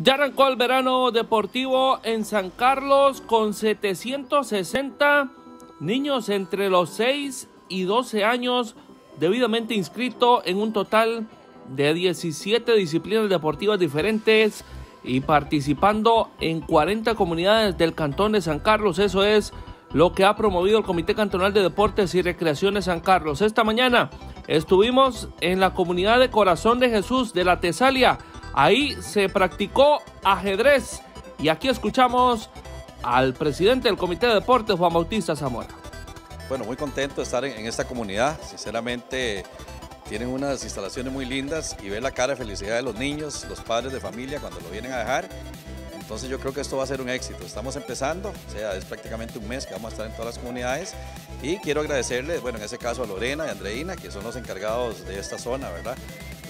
Ya arrancó el verano deportivo en San Carlos con 760 niños entre los 6 y 12 años debidamente inscritos en un total de 17 disciplinas deportivas diferentes y participando en 40 comunidades del cantón de San Carlos. Eso es lo que ha promovido el Comité Cantonal de Deportes y Recreaciones San Carlos. Esta mañana estuvimos en la comunidad de Corazón de Jesús de la Tesalia Ahí se practicó ajedrez y aquí escuchamos al presidente del Comité de Deportes, Juan Bautista Zamora. Bueno, muy contento de estar en, esta comunidad. Sinceramente, tienen unas instalaciones muy lindas y ver la cara de felicidad de los niños, los padres de familia cuando lo vienen a dejar. Entonces yo creo que esto va a ser un éxito. Estamos empezando, o sea, es prácticamente un mes que vamos a estar en todas las comunidades y quiero agradecerles, bueno, en ese caso a Lorena y Andreina, que son los encargados de esta zona, ¿verdad?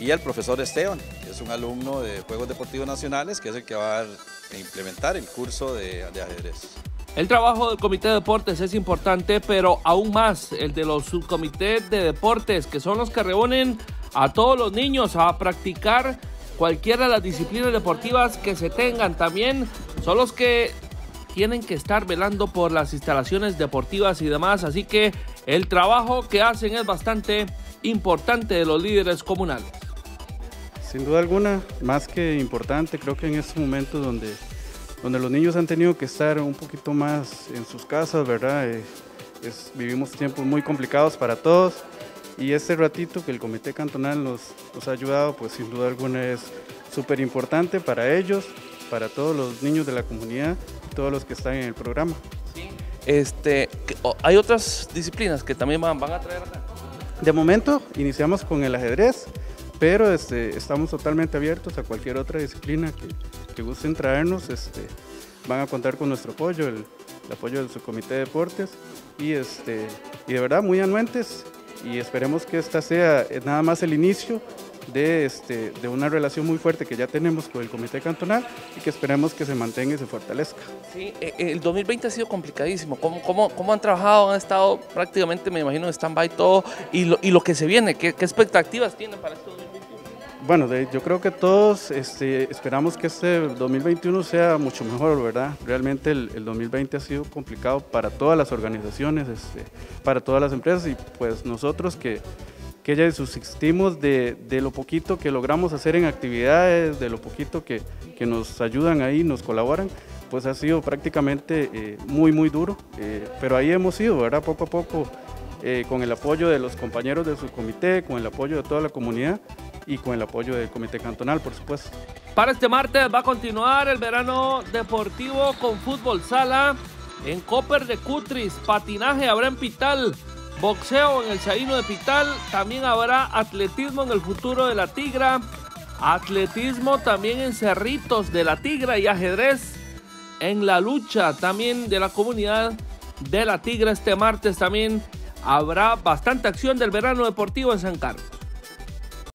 Y al profesor Esteban, que es un alumno de Juegos Deportivos Nacionales, que es el que va a implementar el curso de, ajedrez. El trabajo del Comité de Deportes es importante, pero aún más el de los subcomités de deportes, que son los que reúnen a todos los niños a practicar cualquiera de las disciplinas deportivas que se tengan. También son los que tienen que estar velando por las instalaciones deportivas y demás. Así que el trabajo que hacen es bastante importante de los líderes comunales. Sin duda alguna, más que importante, creo que en estos momentos donde, donde los niños han tenido que estar un poquito más en sus casas, ¿verdad? Eh, vivimos tiempos muy complicados para todos y este ratito que el Comité Cantonal nos, nos ha ayudado, pues sin duda alguna es súper importante para ellos, para todos los niños de la comunidad, todos los que están en el programa. Este, ¿Hay otras disciplinas que también van, van a traer acá? De momento iniciamos con el ajedrez, pero este, estamos totalmente abiertos a cualquier otra disciplina que, que gusten traernos. Este, van a contar con nuestro apoyo, el, apoyo del subcomité de deportes y, este, y de verdad muy anuentes y esperemos que esta sea eh, nada más el inicio de, de una relación muy fuerte que ya tenemos con el Comité Cantonal y que esperemos que se mantenga y se fortalezca. Sí, eh, el 2020 ha sido complicadísimo. ¿Cómo, han trabajado? Han estado prácticamente, me imagino, en stand-by todo y lo, que se viene. ¿Qué, expectativas tienen para este 2021? Bueno, yo creo que todos este, esperamos que este 2021 sea mucho mejor, ¿verdad? Realmente el, el 2020 ha sido complicado para todas las organizaciones, este, para todas las empresas y pues nosotros que ya subsistimos de, de, lo poquito que logramos hacer en actividades, de lo poquito que, que nos ayudan ahí, nos colaboran, pues ha sido prácticamente eh, muy, muy duro. Eh, pero ahí hemos ido, ¿verdad? Poco a poco, eh, con el apoyo de los compañeros de su comité, con el apoyo de toda la comunidad y con el apoyo del comité cantonal, por supuesto. Para este martes va a continuar el verano deportivo con fútbol sala en Copper de Cutris, patinaje habrá en Pital boxeo en el Chaino de Pital, también habrá atletismo en el futuro de la Tigra, atletismo también en Cerritos de la Tigra y ajedrez en la lucha también de la comunidad de la Tigra este martes también habrá bastante acción del verano deportivo en San Carlos.